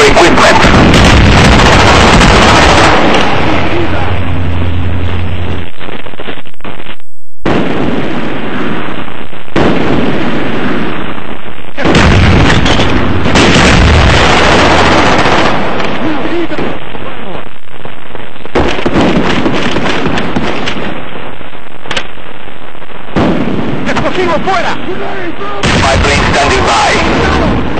your equipment. ¡Explosivo fuera! My plane standing by.